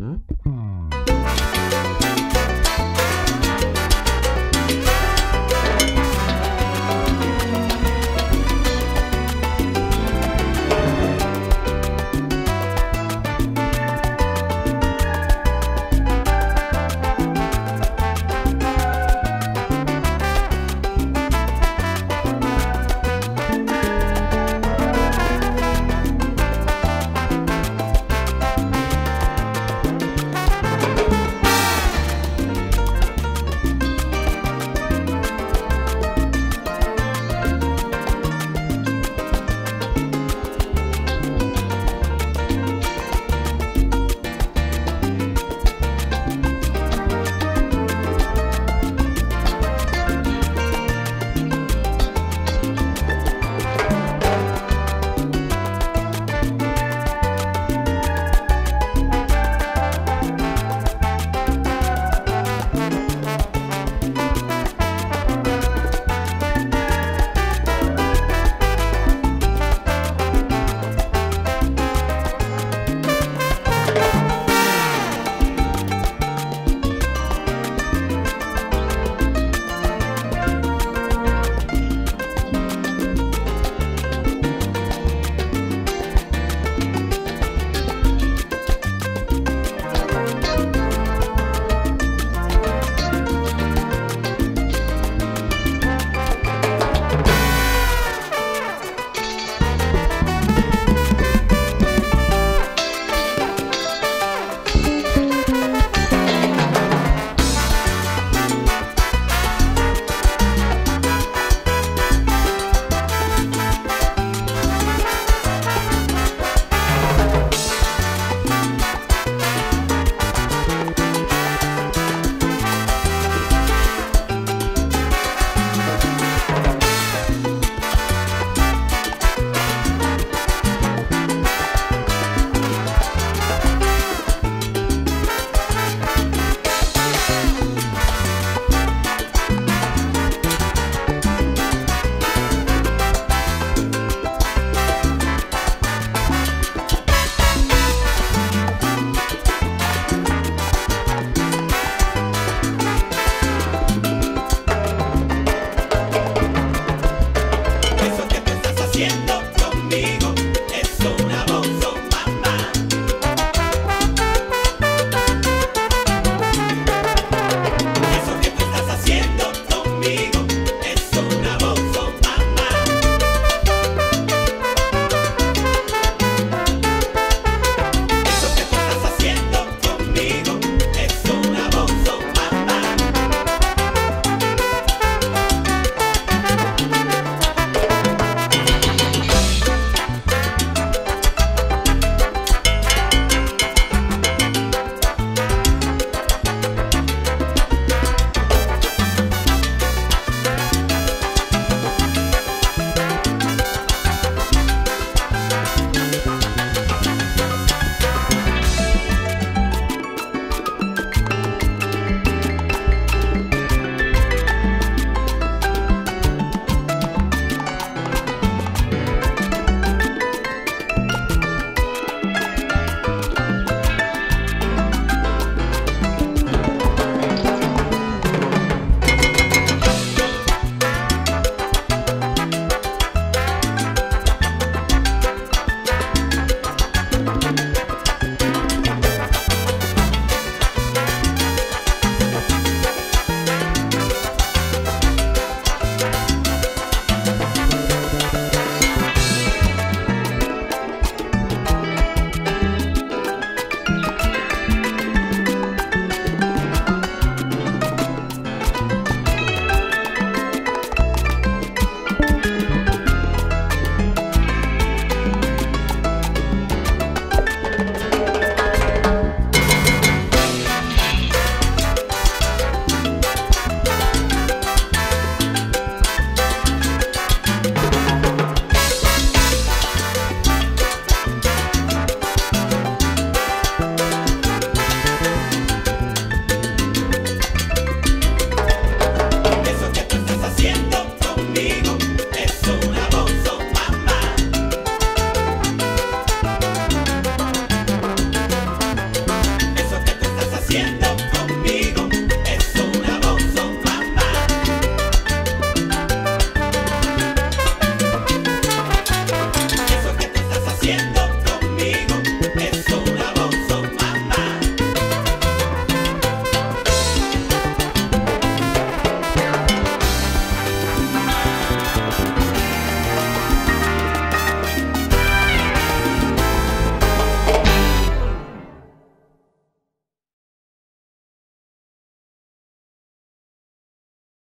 응? 음.